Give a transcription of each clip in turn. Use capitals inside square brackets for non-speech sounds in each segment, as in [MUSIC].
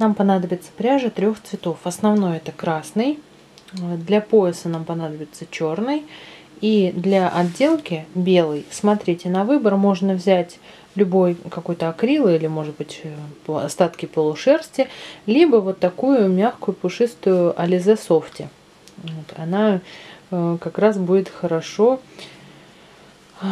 нам понадобится пряжа трех цветов. Основной это красный, для пояса нам понадобится черный и для отделки белый. Смотрите, на выбор можно взять любой какой-то акрил или, может быть, э, остатки полушерсти, либо вот такую мягкую пушистую Alize Softy. Вот, она э, как раз будет хорошо э,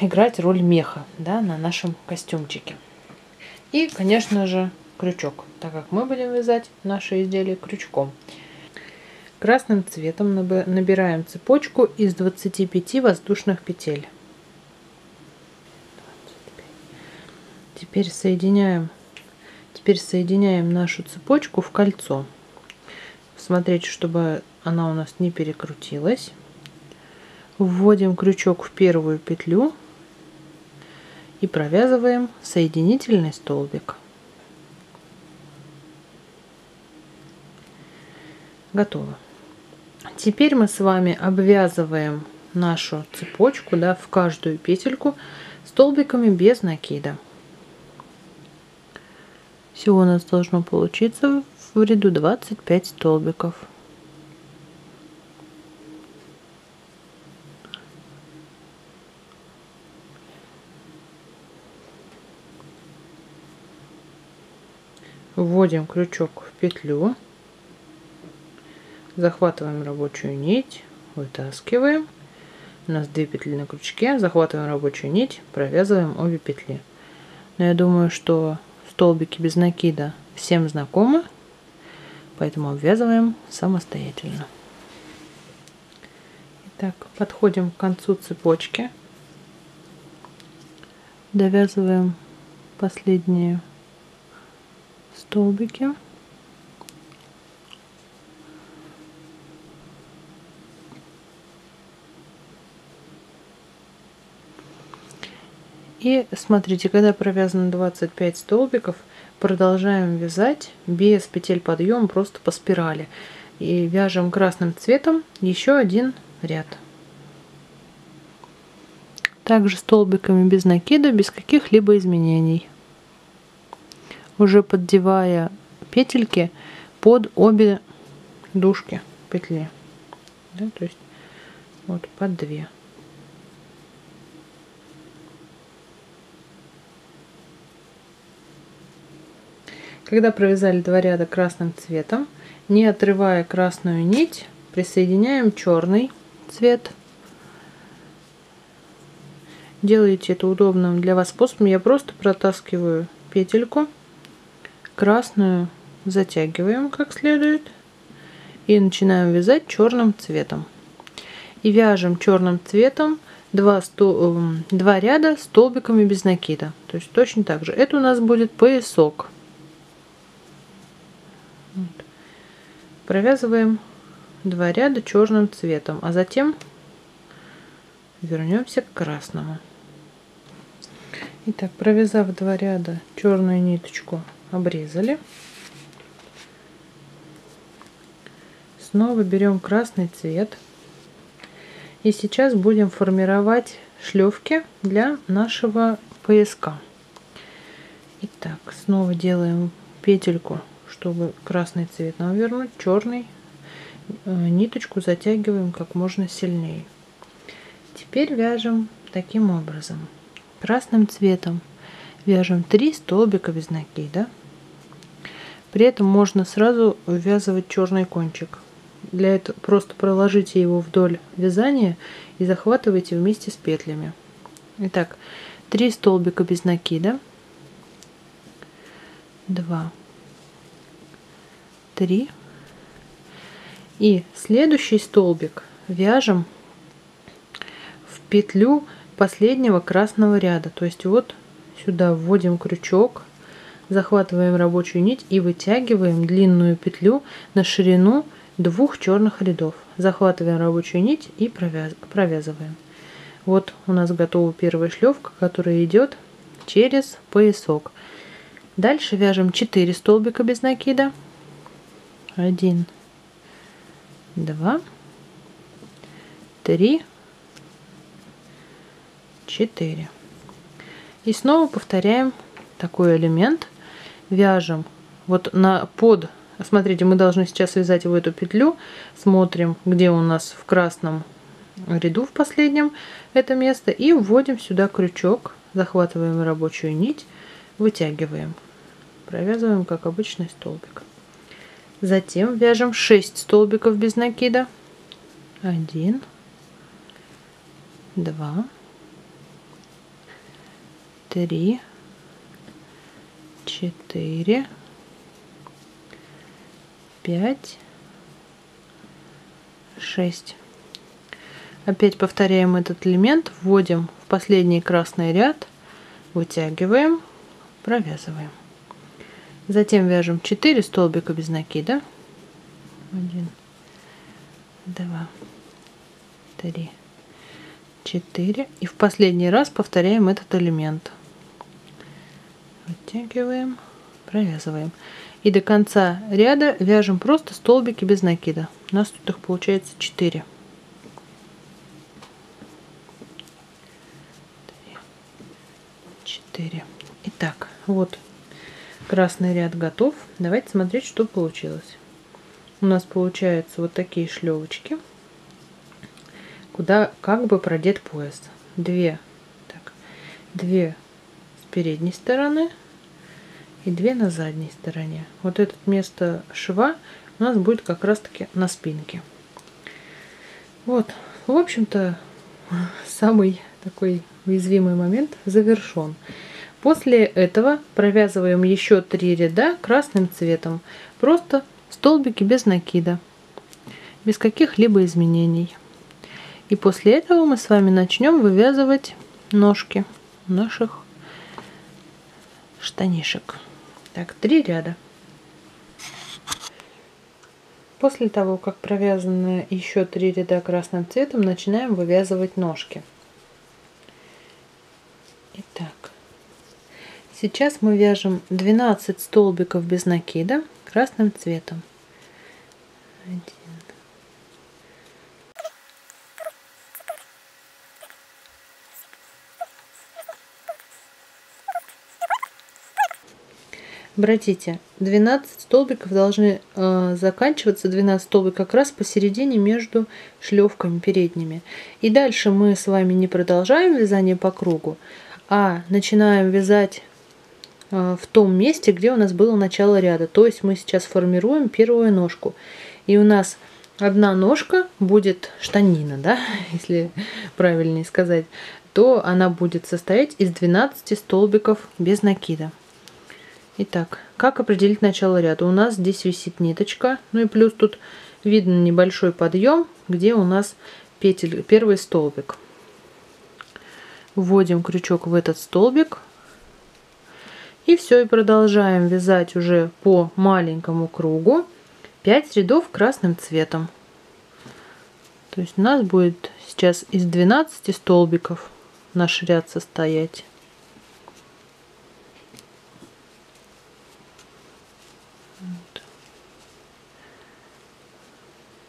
играть роль меха да, на нашем костюмчике. И, конечно же, крючок, так как мы будем вязать наши изделия крючком. Красным цветом набираем цепочку из 25 воздушных петель. Теперь соединяем, теперь соединяем нашу цепочку в кольцо. Смотрите, чтобы она у нас не перекрутилась. Вводим крючок в первую петлю и провязываем соединительный столбик. Готово. Теперь мы с вами обвязываем нашу цепочку да, в каждую петельку столбиками без накида. Всего у нас должно получиться в ряду 25 столбиков. Вводим крючок в петлю, захватываем рабочую нить, вытаскиваем. У нас две петли на крючке, захватываем рабочую нить, провязываем обе петли. Но я думаю, что столбики без накида всем знакомы, поэтому обвязываем самостоятельно. Итак, подходим к концу цепочки, довязываем последние столбики. И смотрите, когда провязано 25 столбиков, продолжаем вязать без петель подъема, просто по спирали. И вяжем красным цветом еще один ряд. Также столбиками без накида, без каких-либо изменений. Уже поддевая петельки под обе дужки петли. Да, то есть вот под две. Когда провязали два ряда красным цветом, не отрывая красную нить, присоединяем черный цвет. Делайте это удобным для вас способом. Я просто протаскиваю петельку, красную затягиваем как следует и начинаем вязать черным цветом. И вяжем черным цветом два, сто, эм, два ряда столбиками без накида. То есть точно так же. Это у нас будет поясок. Вот. Провязываем два ряда черным цветом, а затем вернемся к красному. Итак, провязав два ряда черную ниточку, обрезали. Снова берем красный цвет. И сейчас будем формировать шлевки для нашего пояска. Итак, снова делаем петельку чтобы красный цвет нам вернуть, черный э, ниточку затягиваем как можно сильнее. Теперь вяжем таким образом. Красным цветом вяжем 3 столбика без накида. При этом можно сразу ввязывать черный кончик. Для этого просто проложите его вдоль вязания и захватывайте вместе с петлями. Итак, 3 столбика без накида. 2 3 и следующий столбик вяжем в петлю последнего красного ряда. То есть вот сюда вводим крючок захватываем рабочую нить и вытягиваем длинную петлю на ширину двух черных рядов. Захватываем рабочую нить и провязываем. Вот у нас готова первая шлевка которая идет через поясок. Дальше вяжем 4 столбика без накида один, два, три, четыре. И снова повторяем такой элемент. Вяжем вот на под, смотрите, мы должны сейчас связать в эту петлю, смотрим, где у нас в красном ряду в последнем это место и вводим сюда крючок, захватываем рабочую нить, вытягиваем, провязываем как обычный столбик. Затем вяжем 6 столбиков без накида. 1, 2, 3, 4, 5, 6. Опять повторяем этот элемент, вводим в последний красный ряд, вытягиваем, провязываем. Затем вяжем 4 столбика без накида. 1, 2, 3, 4. И в последний раз повторяем этот элемент. Вытягиваем, провязываем. И до конца ряда вяжем просто столбики без накида. У нас тут их получается 4. 4. Итак, вот красный ряд готов. Давайте смотреть, что получилось. У нас получаются вот такие шлевочки, куда как бы продет пояс. Две, так, две с передней стороны и две на задней стороне. Вот это место шва у нас будет как раз таки на спинке. Вот, в общем-то, [LAUGHS] самый такой уязвимый момент завершен. После этого провязываем еще три ряда красным цветом. Просто столбики без накида, без каких-либо изменений. И после этого мы с вами начнем вывязывать ножки наших штанишек. Так, три ряда. После того, как провязаны еще три ряда красным цветом, начинаем вывязывать ножки. Итак, Сейчас мы вяжем 12 столбиков без накида красным цветом. Обратите, 12 столбиков должны э, заканчиваться, 12 столбиков как раз посередине между шлевками передними. И дальше мы с вами не продолжаем вязание по кругу, а начинаем вязать в том месте, где у нас было начало ряда. То есть мы сейчас формируем первую ножку. И у нас одна ножка будет штанина, да, [LAUGHS] если правильнее сказать, то она будет состоять из 12 столбиков без накида. Итак, как определить начало ряда? У нас здесь висит ниточка, ну и плюс тут видно небольшой подъем, где у нас петель, первый столбик. Вводим крючок в этот столбик, и все, и продолжаем вязать уже по маленькому кругу 5 рядов красным цветом. То есть у нас будет сейчас из 12 столбиков наш ряд состоять.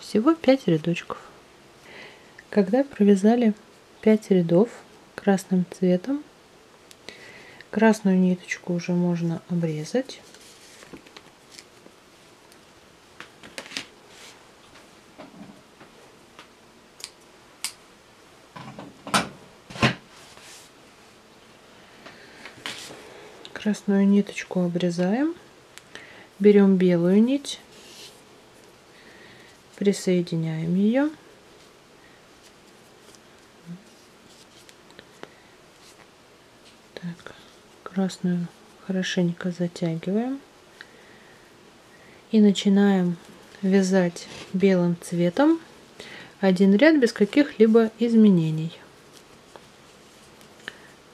Всего 5 рядочков. Когда провязали 5 рядов красным цветом, Красную ниточку уже можно обрезать. Красную ниточку обрезаем. Берем белую нить, присоединяем ее. Красную хорошенько затягиваем и начинаем вязать белым цветом один ряд без каких-либо изменений.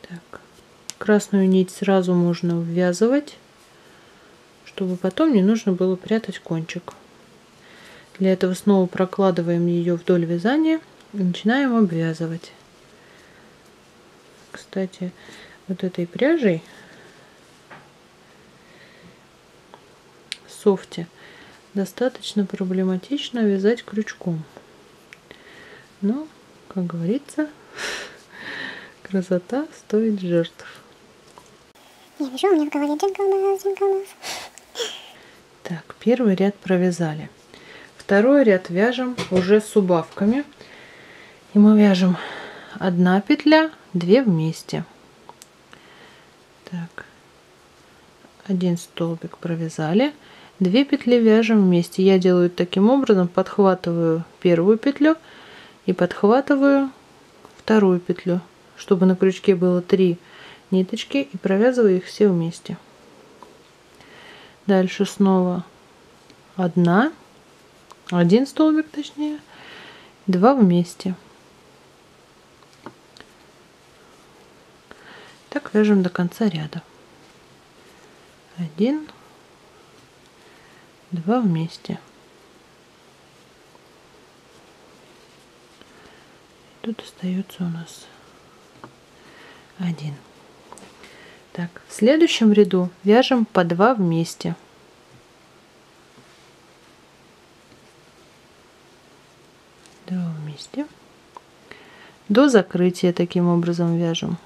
Так. Красную нить сразу можно ввязывать, чтобы потом не нужно было прятать кончик. Для этого снова прокладываем ее вдоль вязания и начинаем обвязывать. Кстати, вот этой пряжей софте достаточно проблематично вязать крючком. Но, как говорится, [LAUGHS] красота стоит жертв. Я вижу, у меня в голове джингл нас, джингл нас. Так, первый ряд провязали. Второй ряд вяжем уже с убавками. И мы вяжем одна петля, две вместе. Так, один столбик провязали, две петли вяжем вместе. Я делаю таким образом, подхватываю первую петлю и подхватываю вторую петлю, чтобы на крючке было три ниточки и провязываю их все вместе. Дальше снова одна, один столбик точнее, два вместе. Так вяжем до конца ряда. Один, два вместе. Тут остается у нас один. Так, в следующем ряду вяжем по два вместе. Два вместе. До закрытия таким образом вяжем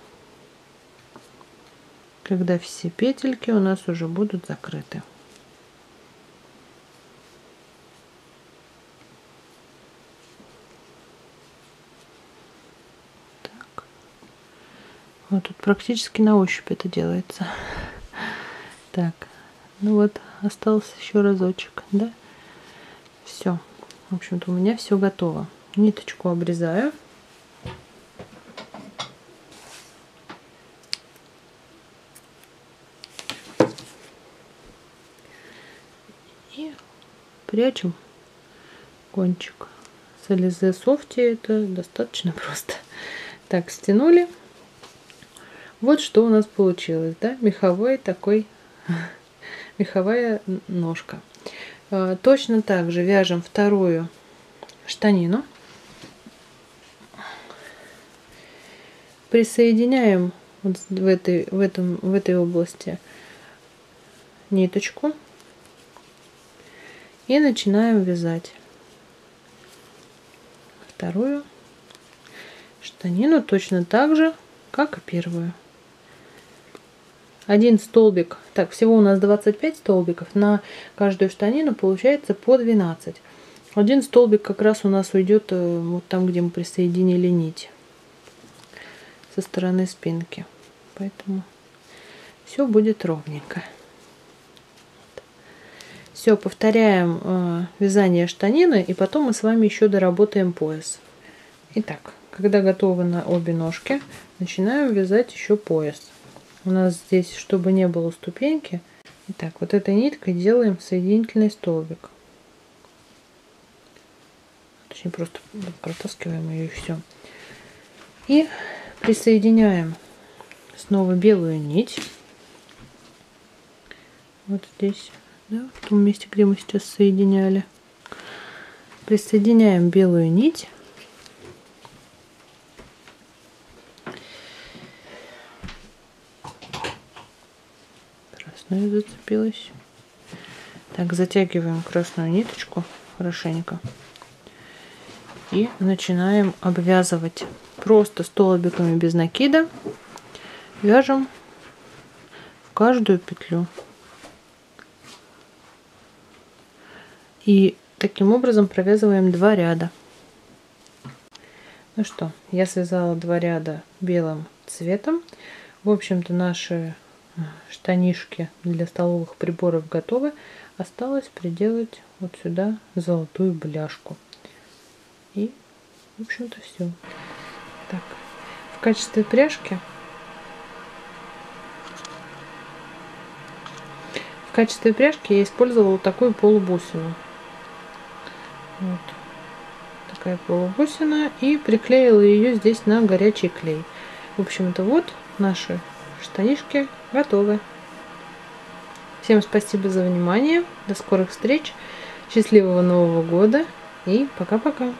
когда все петельки у нас уже будут закрыты. Так. Вот тут практически на ощупь это делается. [LAUGHS] Так, ну вот остался еще разочек, да? Все. В общем-то у меня все готово. Ниточку обрезаю. Прячем кончик. С Alize Softy это достаточно [LAUGHS] просто. Так, стянули. Вот что у нас получилось, да, меховой такой, [LAUGHS] меховая ножка. А, точно так же вяжем вторую штанину. Присоединяем вот в этой, в этом, в этой области ниточку и начинаем вязать вторую штанину точно так же, как и первую. Один столбик, так, всего у нас 25 столбиков, на каждую штанину получается по 12. Один столбик как раз у нас уйдет э, вот там, где мы присоединили нить со стороны спинки. Поэтому все будет ровненько. Все, повторяем э, вязание штанины, и потом мы с вами еще доработаем пояс. Итак, когда готовы на обе ножки, начинаем вязать еще пояс. У нас здесь, чтобы не было ступеньки, Итак, вот этой ниткой делаем соединительный столбик. Точнее, просто протаскиваем ее и все. И присоединяем снова белую нить. Вот здесь да, в том месте, где мы сейчас соединяли. Присоединяем белую нить. Красная зацепилась. Так, затягиваем красную ниточку хорошенько. И начинаем обвязывать просто столбиками без накида. Вяжем в каждую петлю. И таким образом провязываем два ряда. Ну что, я связала два ряда белым цветом. В общем-то, наши э, штанишки для столовых приборов готовы. Осталось приделать вот сюда золотую бляшку. И, в общем-то, все. Так, в качестве пряжки в качестве пряжки я использовала такую полубусину. Вот такая полубусина. И приклеила ее здесь на горячий клей. В общем-то, вот наши штанишки готовы. Всем спасибо за внимание. До скорых встреч. Счастливого Нового года. И пока-пока.